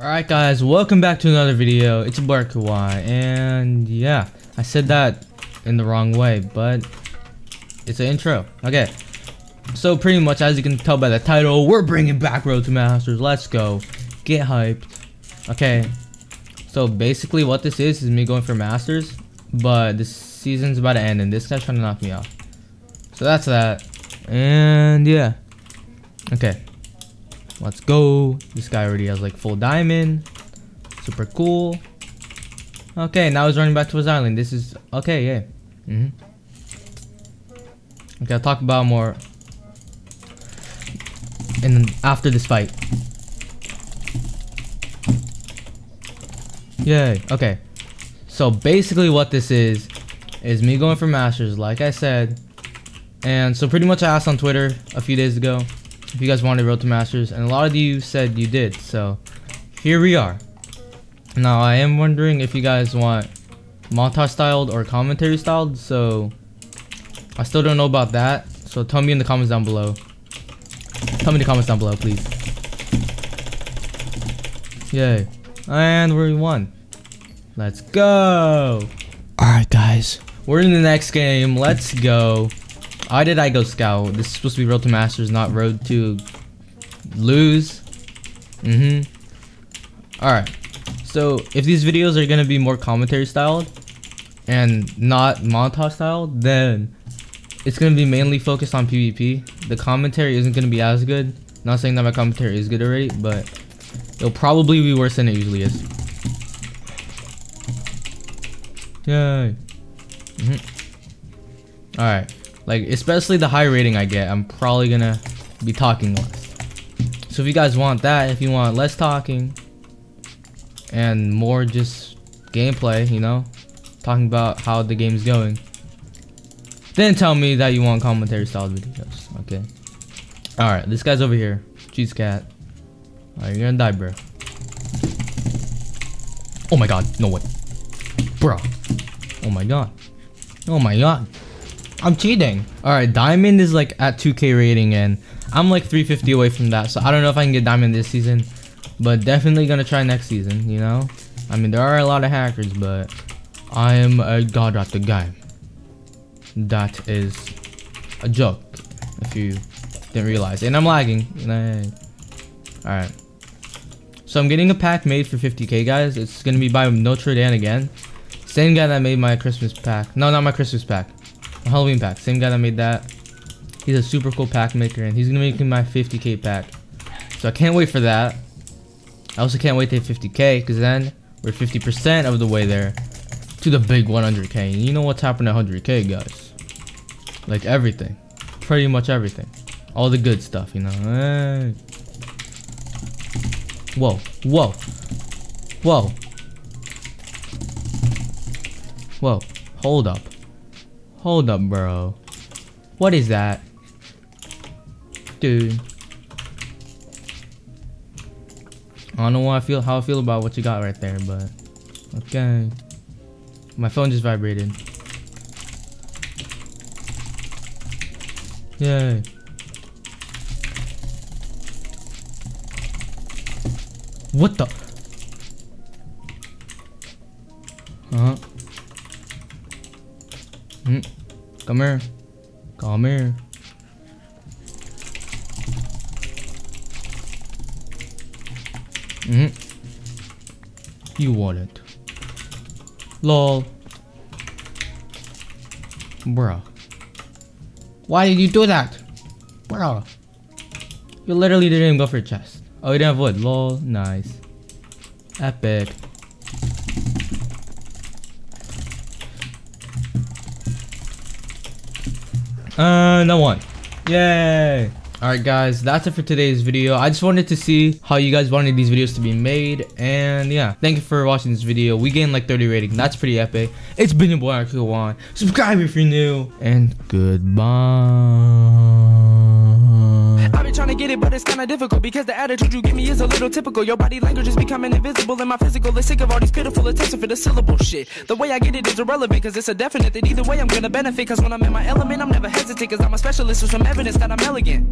Alright guys, welcome back to another video. It's Bar Kawaii, and yeah, I said that in the wrong way, but it's an intro. Okay, so pretty much as you can tell by the title, we're bringing back Road to Masters. Let's go. Get hyped. Okay, so basically what this is, is me going for Masters, but this season's about to end, and this guy's trying to knock me off. So that's that, and yeah. Okay, Let's go. This guy already has like full diamond. Super cool. Okay, now he's running back to his island. This is okay, yeah. Mm -hmm. Okay, I'll talk about more and after this fight. Yay. Okay. So basically what this is is me going for masters like I said. And so pretty much I asked on Twitter a few days ago if you guys wanted Road to Masters, and a lot of you said you did, so here we are. Now, I am wondering if you guys want montage styled or commentary styled, so I still don't know about that, so tell me in the comments down below. Tell me in the comments down below, please. Yay. And we won. Let's go. Alright, guys. We're in the next game. Let's go. Why did I go scout? This is supposed to be road to masters, not road to lose. Mm-hmm. Alright. So if these videos are gonna be more commentary styled and not montage styled, then it's gonna be mainly focused on PvP. The commentary isn't gonna be as good. Not saying that my commentary is good already, but it'll probably be worse than it usually is. Yay. Mm -hmm. Alright. Like, especially the high rating I get, I'm probably gonna be talking less. So if you guys want that, if you want less talking and more just gameplay, you know, talking about how the game's going, then tell me that you want commentary style videos, okay? Alright, this guy's over here. Cheese cat. Alright, you're gonna die, bro. Oh my god, no way. Bro. Oh my god. Oh my god. I'm cheating. All right, diamond is like at 2k rating and I'm like 350 away from that. So I don't know if I can get diamond this season, but definitely gonna try next season, you know? I mean, there are a lot of hackers, but I am a god at the game. That is a joke, if you didn't realize. And I'm lagging. Alright. So I'm getting a pack made for 50k, guys. It's gonna be by Notre Dame again. Same guy that made my Christmas pack. No, not my Christmas pack. Halloween pack. Same guy that made that. He's a super cool pack maker, and he's gonna make me my 50k pack. So I can't wait for that. I also can't wait to hit 50k, because then we're 50% of the way there to the big 100k. And you know what's happening at 100k, guys? Like everything. Pretty much everything. All the good stuff, you know. Hey. Whoa, whoa, whoa. Whoa, hold up. Hold up, bro. What is that? Dude. I don't know what I feel how I feel about what you got right there, but okay. My phone just vibrated. Yay. What the? Uh-huh. Mm. Come here. Come here. Mm hmm You want it. Lol. Bruh. Why did you do that? Bruh. You literally didn't even go for a chest. Oh, you didn't have wood. Lol. Nice. Epic. Uh, no one. Yay. Alright guys, that's it for today's video. I just wanted to see how you guys wanted these videos to be made. And yeah, thank you for watching this video. We gained like 30 rating. That's pretty epic. It's been your boy RKY. Subscribe if you're new. And goodbye trying to get it, but it's kinda difficult because the attitude you give me is a little typical. Your body language is becoming invisible, and my physical is sick of all these pitiful attempts for the syllable shit. The way I get it is irrelevant, cause it's a definite that either way I'm gonna benefit. Cause when I'm in my element, I'm never hesitant, cause I'm a specialist with some evidence that I'm elegant.